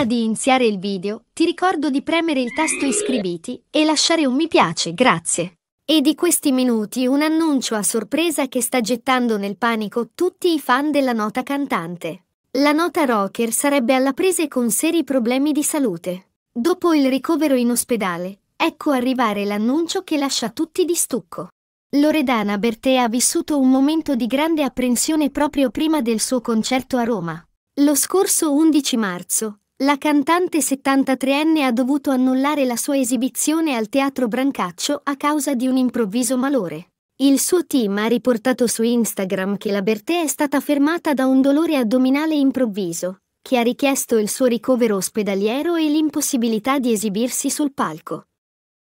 Prima di iniziare il video, ti ricordo di premere il tasto iscriviti e lasciare un mi piace, grazie. E di questi minuti un annuncio a sorpresa che sta gettando nel panico tutti i fan della nota cantante. La nota rocker sarebbe alla prese con seri problemi di salute. Dopo il ricovero in ospedale, ecco arrivare l'annuncio che lascia tutti di stucco. Loredana Bertè ha vissuto un momento di grande apprensione proprio prima del suo concerto a Roma. Lo scorso 11 marzo, la cantante 73enne ha dovuto annullare la sua esibizione al Teatro Brancaccio a causa di un improvviso malore. Il suo team ha riportato su Instagram che la Bertè è stata fermata da un dolore addominale improvviso, che ha richiesto il suo ricovero ospedaliero e l'impossibilità di esibirsi sul palco.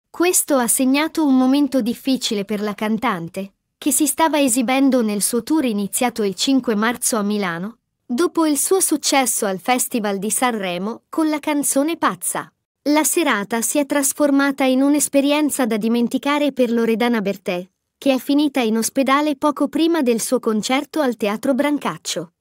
Questo ha segnato un momento difficile per la cantante, che si stava esibendo nel suo tour iniziato il 5 marzo a Milano, dopo il suo successo al Festival di Sanremo con la canzone Pazza. La serata si è trasformata in un'esperienza da dimenticare per Loredana Bertè, che è finita in ospedale poco prima del suo concerto al Teatro Brancaccio.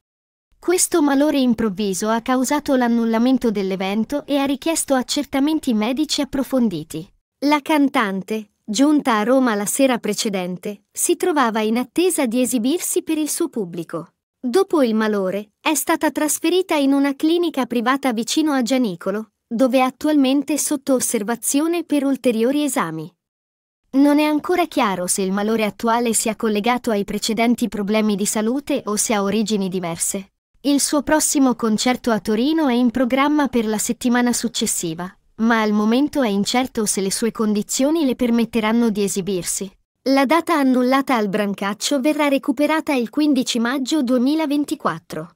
Questo malore improvviso ha causato l'annullamento dell'evento e ha richiesto accertamenti medici approfonditi. La cantante, giunta a Roma la sera precedente, si trovava in attesa di esibirsi per il suo pubblico. Dopo il malore, è stata trasferita in una clinica privata vicino a Gianicolo, dove è attualmente sotto osservazione per ulteriori esami. Non è ancora chiaro se il malore attuale sia collegato ai precedenti problemi di salute o se ha origini diverse. Il suo prossimo concerto a Torino è in programma per la settimana successiva, ma al momento è incerto se le sue condizioni le permetteranno di esibirsi. La data annullata al Brancaccio verrà recuperata il 15 maggio 2024.